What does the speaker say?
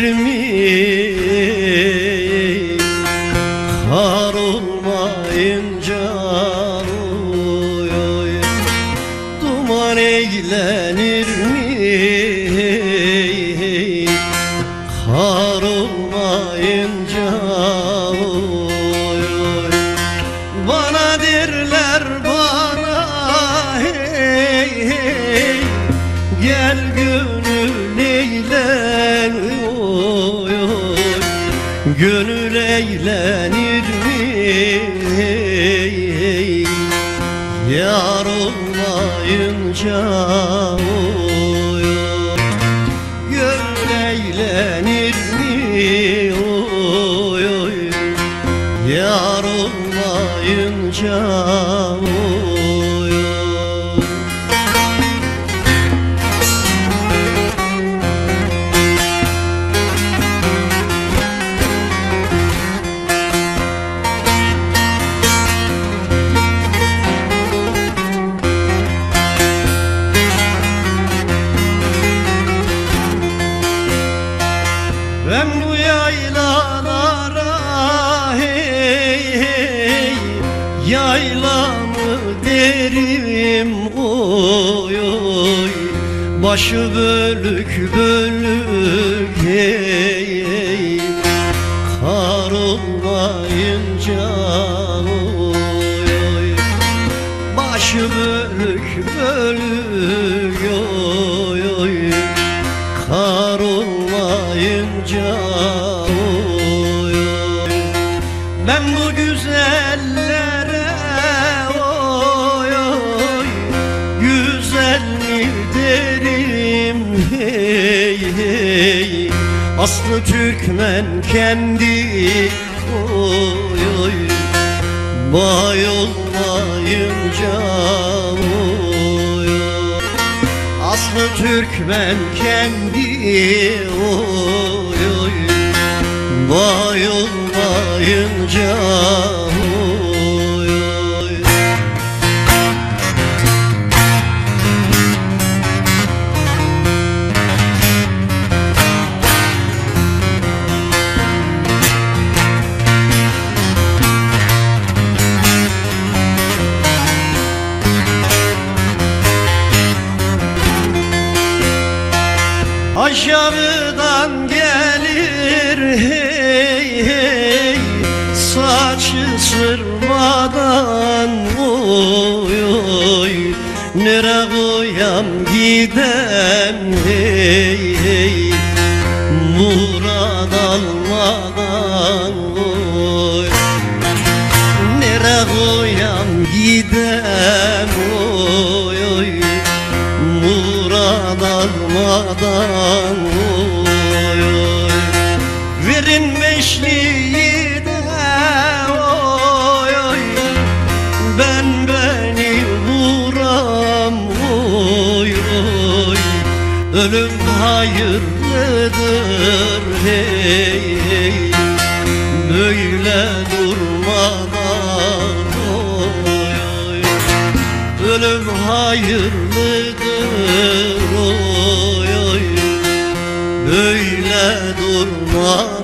mi Kar olmayınca oy Duman eğlenir mi? Kar olmayınca oy Bana derler bana hey hey. Gel gönül Gönül eğlenir mi Yar olmayınca oy oy Gönül eğlenir mi oy. Yar olmayınca oy yaylalara hey hey Yaylamı derim? Oy oy Başı bölük bölük hey hey. Kar olmayınca oy oy Başı bölük bölük oy oy. Kar olmayınca Aslı Türkmen kendi oy oy. Bay olmayınca oy oy. Aslı Türkmen kendi oy oy. Vay olmayınca oy Aşağıdan gelir hey hey. Saçı sırmadan oy oy. Nere koyam gidem hey hey. Murad almadan oy. Nere koyam gidem oy oy. Murad almadan Ölüm hayırlıdır hey hey. Böyle durmadan oy oy. Ölüm hayırlıdır oy oy. Böyle durma